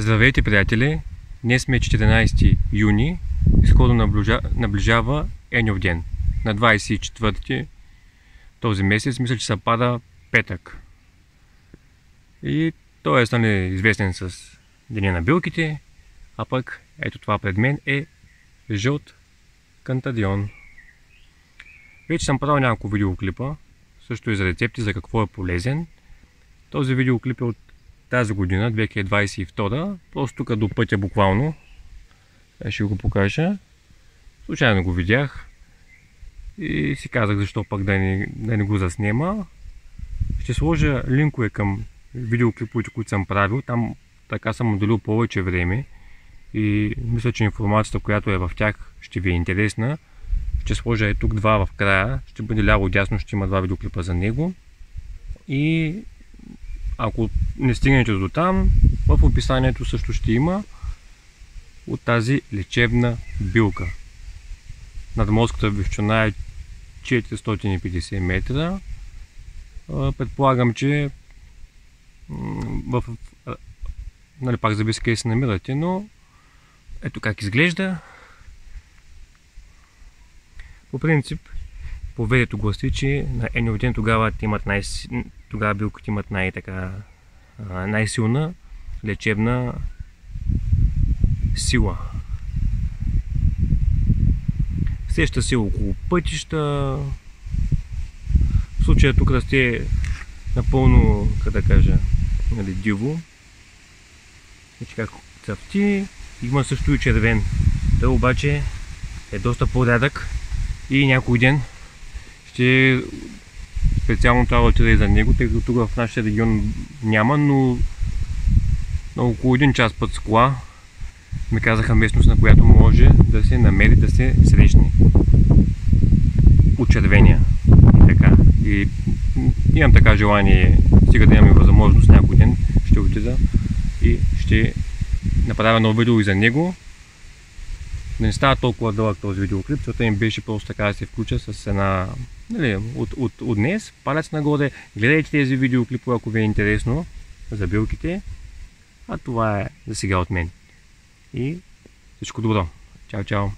Здравейте, приятели! Днес сме 14 юни и скоро наближа, наближава Еньов ден. На 24 този месец, мисля, че се пада петък. И той е стане известен с Деня на билките, а пък ето това пред мен е жълт кантадион. Вече съм правил няколко видеоклипа, също и за рецепти, за какво е полезен. Този видеоклип е от тази година, 2022, просто тук до пътя буквално. Е, ще го покажа. Случайно го видях и си казах защо пък да не, да не го заснема. Ще сложа линкове към видеоклиповете, които съм правил. Там така съм отделил повече време и мисля, че информацията, която е в тях, ще ви е интересна. Ще сложа е тук два в края. Ще бъде ляво-дясно, ще има два видеоклипа за него. И ако не стигнете до там, в описанието също ще има от тази лечебна билка. Надморската височина е 450 метра. Предполагам, че в, нали, пак зависи къде се намирате, но ето как изглежда. По принцип, поведето гласи, че на ден тогава имат най- тогава билките имат най-така най-силна лечебна сила. Сеща се около пътища. В случая тук расте напълно, как да кажа, нали, диво. Виж как цъфти. Има също и червен. Той обаче е доста по-рядък и някой ден ще специално трябва да отида и за него, тъй като тук в нашия регион няма, но на около един час път с кола ми казаха местност, на която може да се намери, да се срещне. От. И така. И имам така желание, стига да имаме възможност някой ден, ще отида и ще направя едно видео и за него. Да не става толкова дълъг този видеоклип, защото им беше просто така да се включа с една нали, от, от, от днес, палец нагоре, гледайте тези видеоклипове, ако ви е интересно за билките. А това е за сега от мен. И всичко добро. Чао, чао!